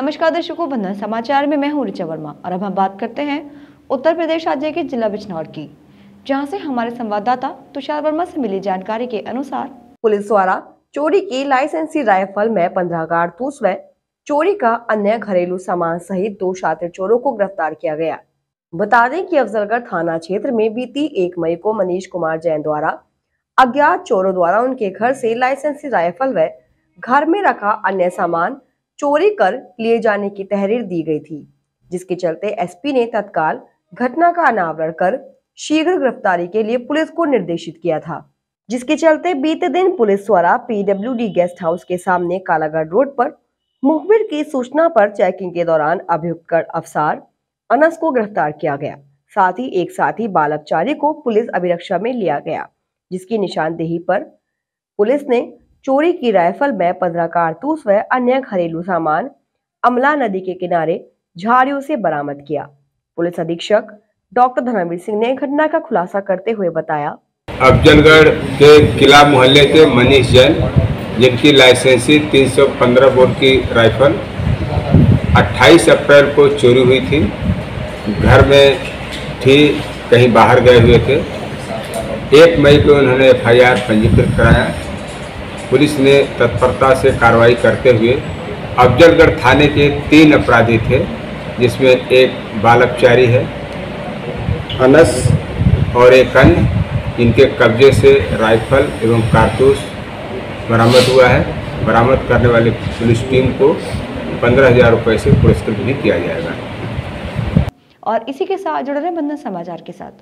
नमस्कार दर्शकों, बंधन समाचार में मैं हूँ ऋचा वर्मा और अब हम बात करते हैं उत्तर प्रदेश राज्य के जिला बिजनौर की, जहाँ से हमारे संवाददाता तुषार वर्मा से मिली जानकारी के अनुसार पुलिस द्वारा चोरी की लाइसेंसी राइफल में पंद्रह कारतूस व चोरी का अन्य घरेलू सामान सहित दो शातिर चोरों को गिरफ़्तार किया गया। बता दें कि अफजलगढ़ थाना क्षेत्र में बीती एक मई को मनीष कुमार जैन द्वारा अज्ञात चोरों द्वारा उनके घर से लाइसेंसी राइफल व घर में रखा अन्य सामान चोरी कर लिए जाने की तहरीर दी गई थी, जिसके चलते एसपी ने तत्काल घटना का अनावरण कर शीघ्र गिरफ्तारी के लिए पुलिस को निर्देशित किया था। जिसके चलते बीते दिन पुलिस द्वारा पीडब्ल्यूडी गेस्ट हाउस के सामने कालागढ़ रोड पर मुखबिर की सूचना पर चेकिंग के दौरान अभियुक्त अफसार, अनस को गिरफ़्तार किया गया। साथ ही एक साथी बाल अपचारी को पुलिस अभिरक्षा में लिया गया, जिसकी निशानदेही पर पुलिस ने चोरी की राइफल में पंद्रह कारतूस व अन्य घरेलू सामान अमला नदी के किनारे झाड़ियों से बरामद किया। पुलिस अधीक्षक डॉक्टर धर्मवीर सिंह ने घटना का खुलासा करते हुए बताया। अफजलगढ़ के किला मोहल्ले के मनीष जैन, जिनकी लाइसेंसी 315 बोर्ड की राइफल 28 अप्रैल को चोरी हुई थी, घर में थी, कहीं बाहर गए हुए थे। एक मई को उन्होंने एफआईआर पंजीकृत कराया। पुलिस ने तत्परता से कार्रवाई करते हुए अफजलगढ़ थाने के तीन अपराधी थे, जिसमें एक बालकचारी है, अनस और एक अन्य। इनके कब्जे से राइफल एवं कारतूस बरामद हुआ है। बरामद करने वाली पुलिस टीम को पंद्रह हज़ार रुपये से पुरस्कृत भी किया जाएगा। और इसी के साथ जुड़ रहे बंधन समाचार के साथ।